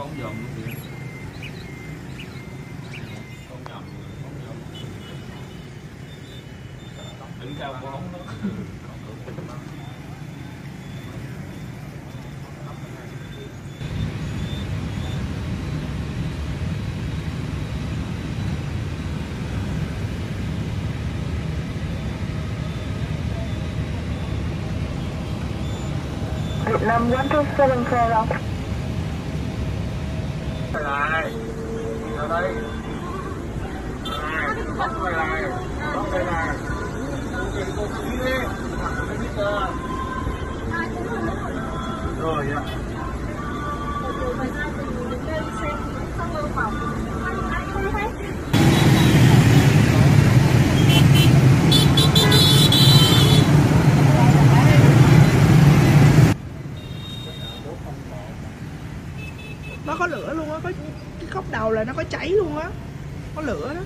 con dòm luôn kìa. Con dòm con dòm. Đứng cao con Vietnam 1270. Ở đây. Này bắt người này, bắt quay này Đừng cô chỉ đi Không biết rồi ạ nó có lửa luôn á, có cái khóc đầu là nó có cháy luôn á, có lửa đó.